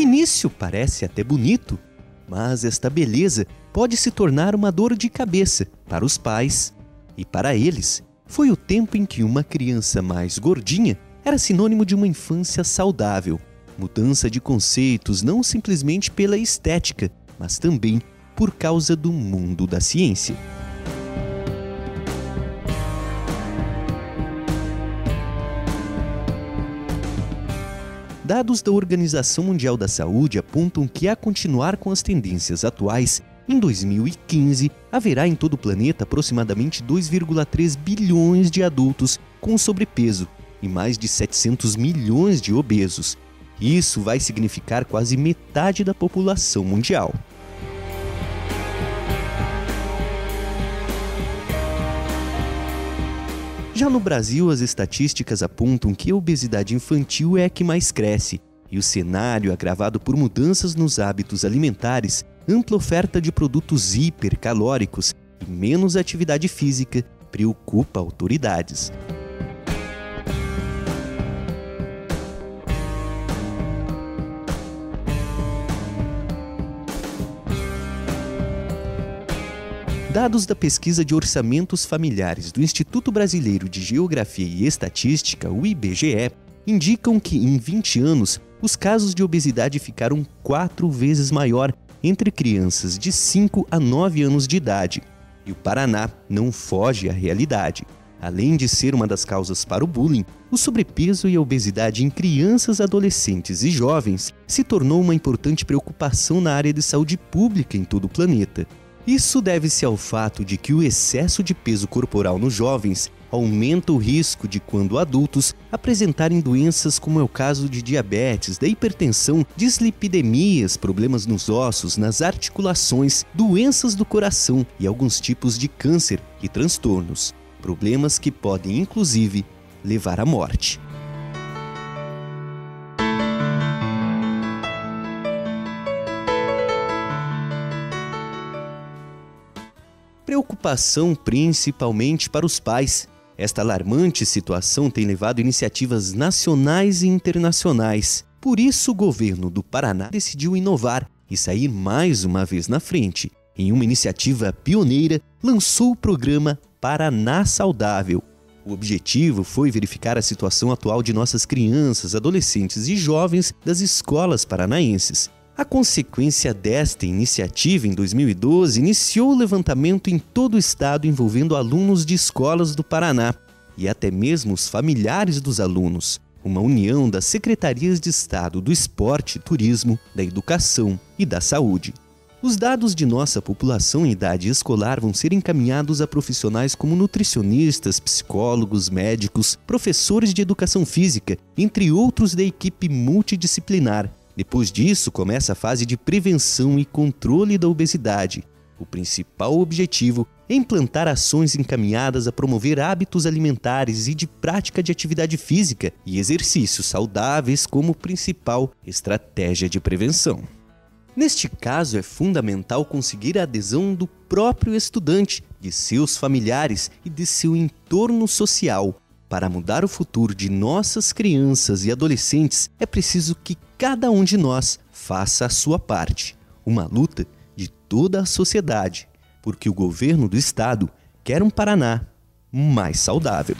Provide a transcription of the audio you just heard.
início parece até bonito, mas esta beleza pode se tornar uma dor de cabeça para os pais e para eles. Foi o tempo em que uma criança mais gordinha era sinônimo de uma infância saudável. Mudança de conceitos não simplesmente pela estética, mas também por causa do mundo da ciência. Dados da Organização Mundial da Saúde apontam que, a continuar com as tendências atuais, em 2015 haverá em todo o planeta aproximadamente 2,3 bilhões de adultos com sobrepeso e mais de 700 milhões de obesos. Isso vai significar quase metade da população mundial. Já no Brasil, as estatísticas apontam que a obesidade infantil é a que mais cresce, e o cenário, agravado por mudanças nos hábitos alimentares, ampla oferta de produtos hipercalóricos e menos atividade física, preocupa autoridades. Dados da pesquisa de orçamentos familiares do Instituto Brasileiro de Geografia e Estatística, o IBGE, indicam que em 20 anos os casos de obesidade ficaram quatro vezes maior entre crianças de 5 a 9 anos de idade. E o Paraná não foge à realidade. Além de ser uma das causas para o bullying, o sobrepeso e a obesidade em crianças, adolescentes e jovens se tornou uma importante preocupação na área de saúde pública em todo o planeta. Isso deve-se ao fato de que o excesso de peso corporal nos jovens aumenta o risco de, quando adultos, apresentarem doenças como é o caso de diabetes, da hipertensão, dislipidemias, problemas nos ossos, nas articulações, doenças do coração e alguns tipos de câncer e transtornos. Problemas que podem, inclusive, levar à morte. Preocupação principalmente para os pais. Esta alarmante situação tem levado iniciativas nacionais e internacionais. Por isso, o governo do Paraná decidiu inovar e sair mais uma vez na frente. Em uma iniciativa pioneira, lançou o programa Paraná Saudável. O objetivo foi verificar a situação atual de nossas crianças, adolescentes e jovens das escolas paranaenses a consequência desta iniciativa, em 2012, iniciou o levantamento em todo o estado envolvendo alunos de escolas do Paraná e até mesmo os familiares dos alunos, uma união das secretarias de Estado do Esporte, Turismo, da Educação e da Saúde. Os dados de nossa população em idade escolar vão ser encaminhados a profissionais como nutricionistas, psicólogos, médicos, professores de educação física, entre outros da equipe multidisciplinar depois disso, começa a fase de prevenção e controle da obesidade. O principal objetivo é implantar ações encaminhadas a promover hábitos alimentares e de prática de atividade física e exercícios saudáveis como principal estratégia de prevenção. Neste caso, é fundamental conseguir a adesão do próprio estudante, de seus familiares e de seu entorno social, para mudar o futuro de nossas crianças e adolescentes, é preciso que cada um de nós faça a sua parte. Uma luta de toda a sociedade, porque o governo do estado quer um Paraná mais saudável.